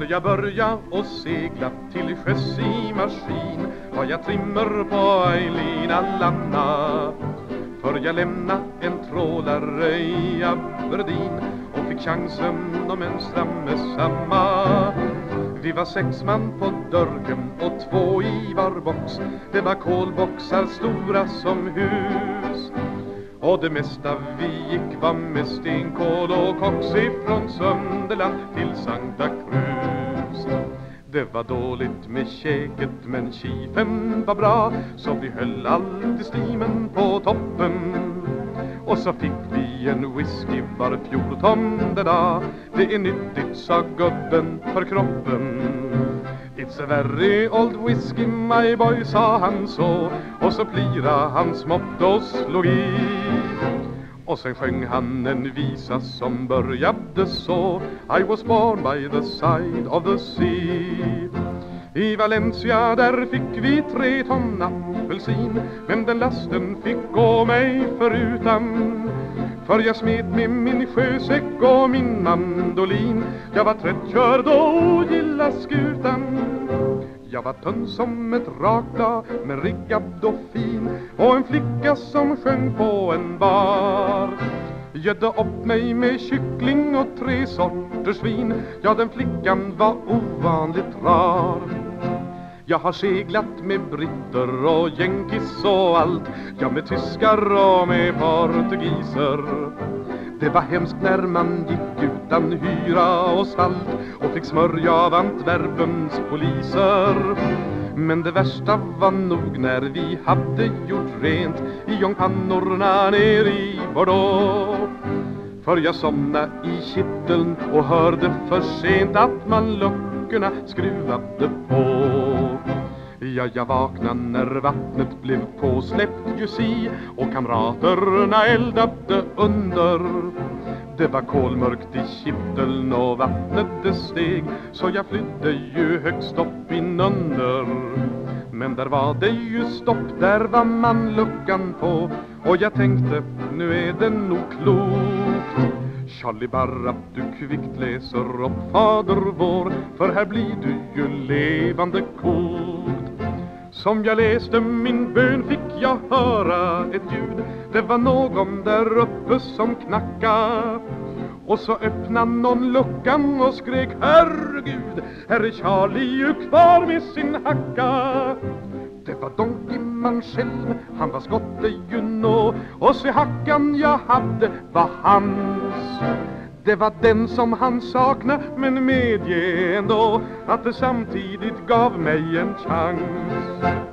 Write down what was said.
När jag börja och segla till sjöss i maskin Har jag trimmer på Eileen Alanna För jag lämna en trålare i Aberdeen Och fick chansen att mönstra med samma. Vi var sex man på dörken och två i var box. Det var kolboxar stora som hus. Och det mesta vi gick var med stenkol och koks ifrån Sunderland till Sankta Cruz. Det var dåligt med käket men kifen var bra. Så vi höll alltid stimen på toppen. Och så fick vi en whisky var fjortonde dag. Det är nyttigt sa gubben för kroppen. It's a very old whisky, my boy sa han så. Och så plira han smått och slog i och sen sjöng han en visa som började så. I was born by the side of the sea. I Valencia där fick vi tre ton apelsin. Men den lasten fick gå mig förutan. För jag smet med min sjösäck och min mandolin. Jag var trött körd och ogilla' skutan jag var tunn som ett rakblad men riggad och fin Och en flicka som sjöng på en bar. Gödde upp mig med kyckling och tre sorters vin Ja, den flickan var ovanligt rar jag har seglat med britter och jänkis och allt. Ja, med tyskar och med portugiser. Det var hemskt när man gick utan hyra och salt Och fick smörja av Antwerpens poliser. Men det värsta var nog när vi hade gjort rent I ångpannorna ner i Bordeaux. För jag somna i kitteln och hörde för sent att man luckorna skruvade på. Ja, jag vaknade när vattnet blev påsläppt ju si Och kamraterna eldade under. Det var kolmörkt i kitteln och vattnet det steg Så jag flydde ju högst upp inunder Men där var det ju stopp, där var man luckan på Och jag tänkte, nu är det nog klokt. Charlie Barra, du kvickt läser upp Fader vår För här blir du ju levande kokt som jag läste min bön fick jag höra ett ljud. Det var någon där uppe som knacka Och så öppnade någon luckan och skrek Herregud, här är Charlie ju kvar med sin hacka. Det var Don Gimman själv, han var skotte ju nå Och se hackan jag hade var hans det var den som han sakna men medge ändå att det samtidigt gav mig en chans.